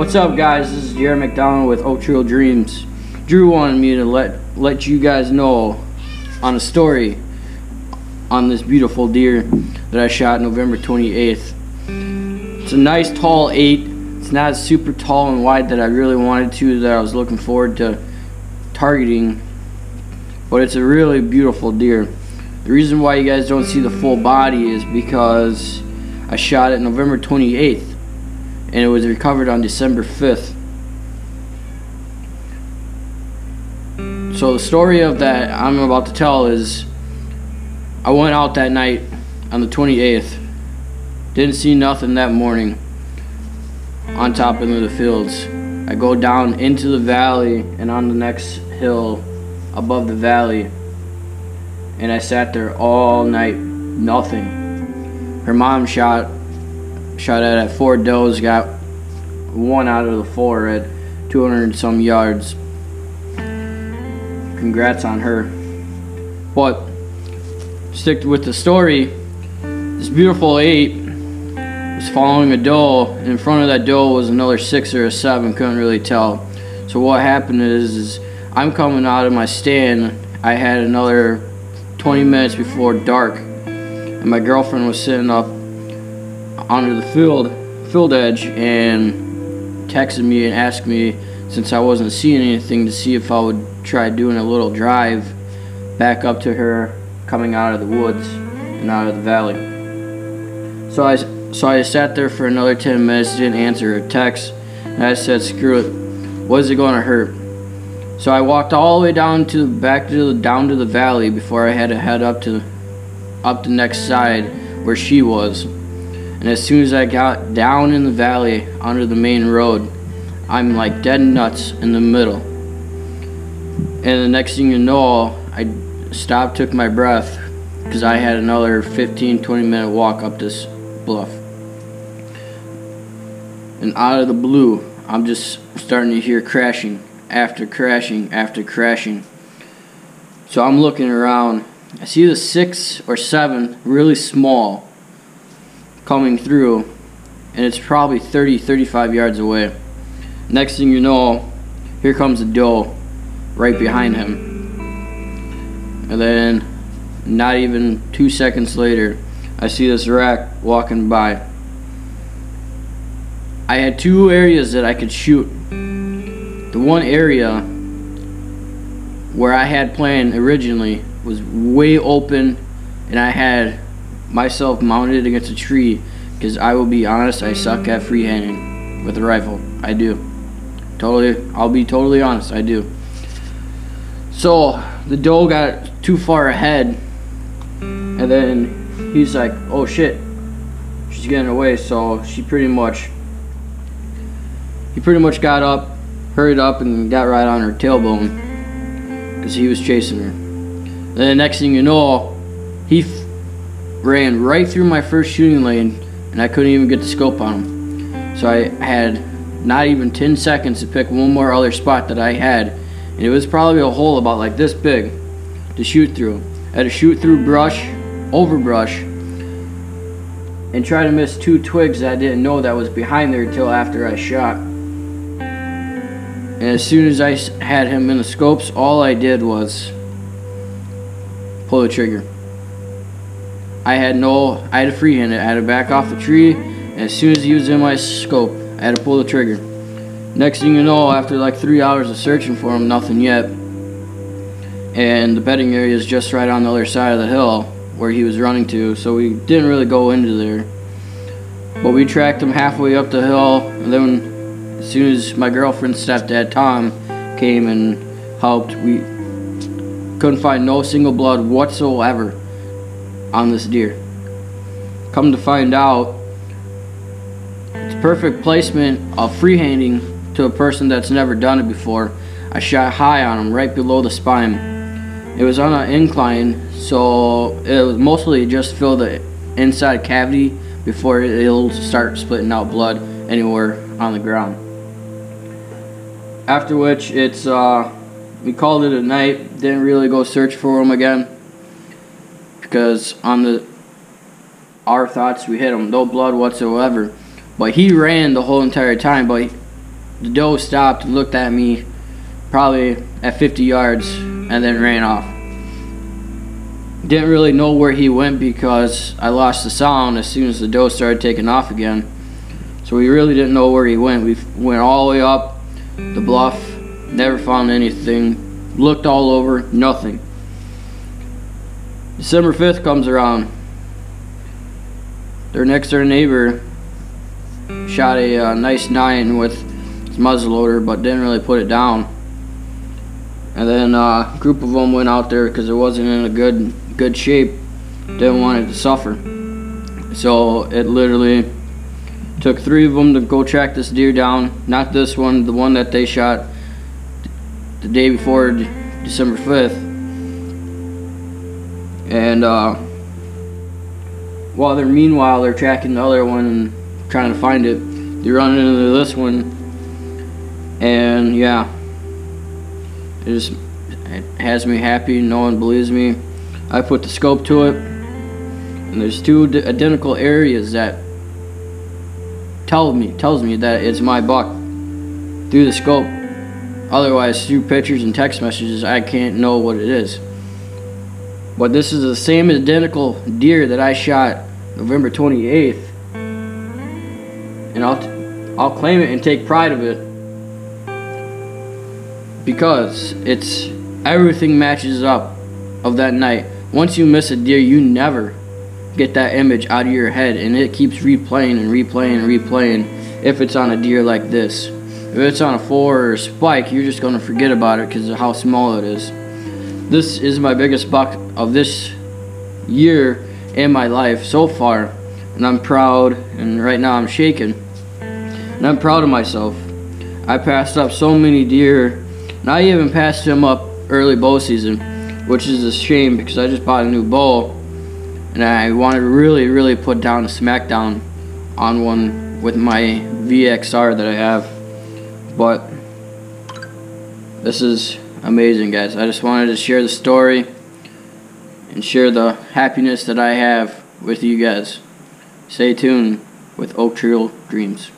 What's up, guys? This is Jarrett McDonald with Oak Tree Dreams. Drew wanted me to let let you guys know on a story on this beautiful deer that I shot November 28th. It's a nice tall eight. It's not super tall and wide that I really wanted to that I was looking forward to targeting, but it's a really beautiful deer. The reason why you guys don't see the full body is because I shot it November 28th and it was recovered on December 5th. So the story of that I'm about to tell is I went out that night on the 28th. Didn't see nothing that morning on top of the fields. I go down into the valley and on the next hill above the valley and I sat there all night, nothing. Her mom shot shot at at four does, got one out of the four at 200 some yards. Congrats on her. But stick with the story. This beautiful eight was following a doe. In front of that doe was another six or a seven. Couldn't really tell. So what happened is, is I'm coming out of my stand. I had another 20 minutes before dark, and my girlfriend was sitting up onto the field field edge and texted me and asked me since I wasn't seeing anything to see if I would try doing a little drive back up to her coming out of the woods and out of the valley. So I so I sat there for another 10 minutes, didn't answer her text, and I said, "Screw it, what is it going to hurt?" So I walked all the way down to back to the, down to the valley before I had to head up to up the next side where she was. And as soon as I got down in the valley under the main road, I'm like dead nuts in the middle. And the next thing you know, I stopped, took my breath, because I had another 15 20 minute walk up this bluff. And out of the blue, I'm just starting to hear crashing after crashing after crashing. So I'm looking around. I see the six or seven really small coming through, and it's probably 30 35 yards away. Next thing you know, here comes a doe right behind him. And then, not even two seconds later, I see this rack walking by. I had two areas that I could shoot the one area where I had planned originally was way open and I had myself mounted against a tree because I will be honest, I suck at freehanding with a rifle. I do. Totally, I'll be totally honest, I do. So the doe got too far ahead and then he's like, oh shit, she's getting away. So she pretty much, he pretty much got up hurried up and got right on her tailbone because he was chasing her. Then the next thing you know, he ran right through my first shooting lane and I couldn't even get the scope on him. So I had not even 10 seconds to pick one more other spot that I had and it was probably a hole about like this big to shoot through. I had to shoot through brush, over brush, and try to miss two twigs that I didn't know that was behind there until after I shot. And as soon as I had him in the scopes, all I did was pull the trigger. I had no, I had to freehand it. I had to back off the tree. And as soon as he was in my scope, I had to pull the trigger. Next thing you know, after like three hours of searching for him, nothing yet. And the bedding area is just right on the other side of the hill where he was running to. So we didn't really go into there. But we tracked him halfway up the hill. And then as soon as my girlfriend's stepdad Tom came and helped, we couldn't find no single blood whatsoever on this deer. Come to find out, it's perfect placement of freehanding to a person that's never done it before. I shot high on him, right below the spine. It was on an incline, so it was mostly just fill the inside cavity before it'll start splitting out blood anywhere on the ground. After which, it's uh, we called it a night. Didn't really go search for him again because on the our thoughts we hit him, no blood whatsoever. But he ran the whole entire time. But the doe stopped and looked at me probably at 50 yards and then ran off. Didn't really know where he went because I lost the sound as soon as the doe started taking off again. So we really didn't know where he went. We went all the way up the bluff, never found anything, looked all over, nothing. December 5th comes around. Their next door neighbor shot a uh, nice nine with his muzzleloader, but didn't really put it down. And then uh, a group of them went out there because it wasn't in a good good shape. Didn't want it to suffer. So it literally took three of them to go track this deer down. Not this one, the one that they shot the day before December 5th. And uh, while they're meanwhile they're tracking the other one and trying to find it, they run into this one. And yeah, it just it has me happy. No one believes me. I put the scope to it, and there's two identical areas that tell me tells me that it's my buck through the scope. Otherwise, through pictures and text messages, I can't know what it is. But this is the same identical deer that I shot November 28th, and I'll I'll claim it and take pride of it because it's everything matches up of that night. Once you miss a deer, you never get that image out of your head and it keeps replaying and replaying and replaying if it's on a deer like this. If it's on a four or a spike, you're just going to forget about it because of how small it is. This is my biggest buck of this year in my life so far. And I'm proud, and right now I'm shaking. And I'm proud of myself. I passed up so many deer, and I even passed him up early bow season, which is a shame because I just bought a new bow and I wanted to really, really put down a smackdown on one with my VXR that I have. But this is amazing, guys. I just wanted to share the story and share the happiness that I have with you guys. Stay tuned with Oak Tree Dreams.